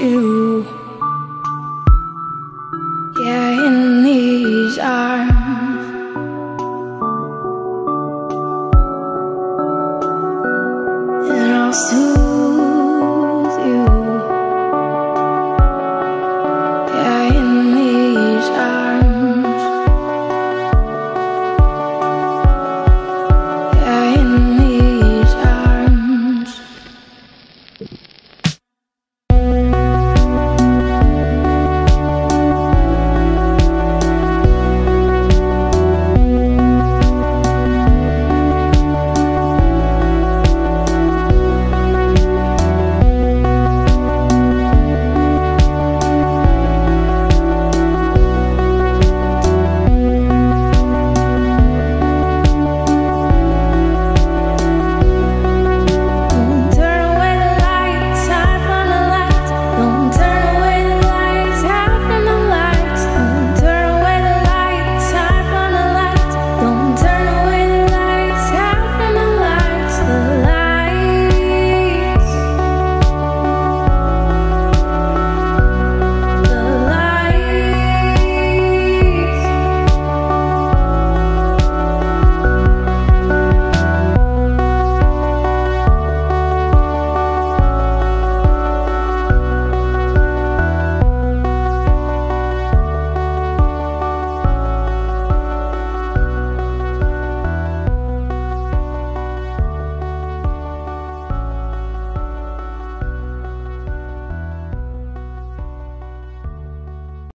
you. Yeah, in these arms. And I'll soothe you. Yeah, in these arms.